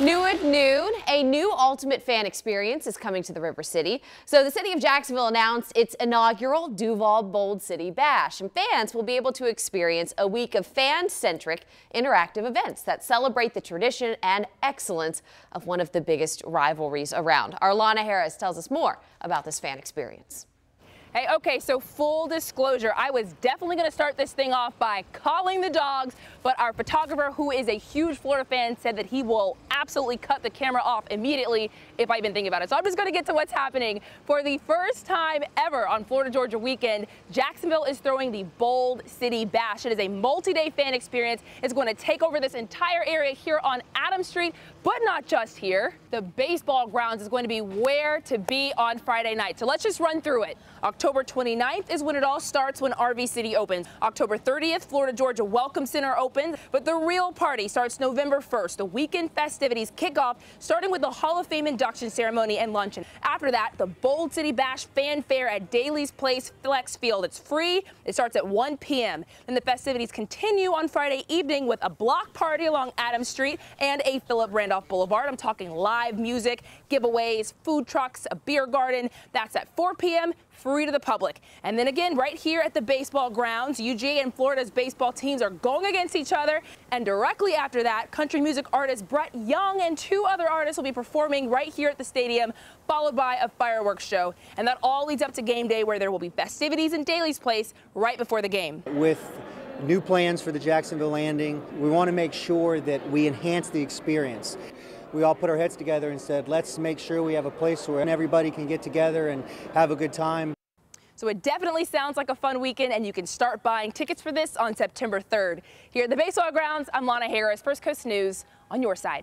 New at noon, a new Ultimate Fan experience is coming to the River City. So the city of Jacksonville announced its inaugural Duval Bold City Bash, and fans will be able to experience a week of fan-centric interactive events that celebrate the tradition and excellence of one of the biggest rivalries around. Arlana Harris tells us more about this fan experience. Hey, okay, so full disclosure, I was definitely going to start this thing off by calling the dogs, but our photographer, who is a huge Florida fan, said that he will absolutely cut the camera off immediately if I even think about it. So I'm just going to get to what's happening. For the first time ever on Florida Georgia weekend, Jacksonville is throwing the Bold City Bash. It is a multi-day fan experience. It's going to take over this entire area here on Adams Street, but not just here. The baseball grounds is going to be where to be on Friday night. So let's just run through it. October 29th is when it all starts when RV City opens. October 30th, Florida Georgia Welcome Center opens, but the real party starts November 1st. The weekend festivities kick off, starting with the Hall of Fame induction ceremony and luncheon. After that, the Bold City Bash fanfare at Daily's Place Flex Field. It's free. It starts at 1 p.m. Then the festivities continue on Friday evening with a block party along Adams Street and A. Philip Randolph Boulevard. I'm talking live music, giveaways, food trucks, a beer garden. That's at 4 p.m free to the public. And then again, right here at the baseball grounds, UGA and Florida's baseball teams are going against each other. And directly after that, country music artist Brett Young and two other artists will be performing right here at the stadium, followed by a fireworks show. And that all leads up to game day where there will be festivities in Daily's Place right before the game. With new plans for the Jacksonville Landing, we want to make sure that we enhance the experience we all put our heads together and said, let's make sure we have a place where everybody can get together and have a good time. So it definitely sounds like a fun weekend, and you can start buying tickets for this on September 3rd. Here at the baseball grounds, I'm Lana Harris, First Coast News on your side.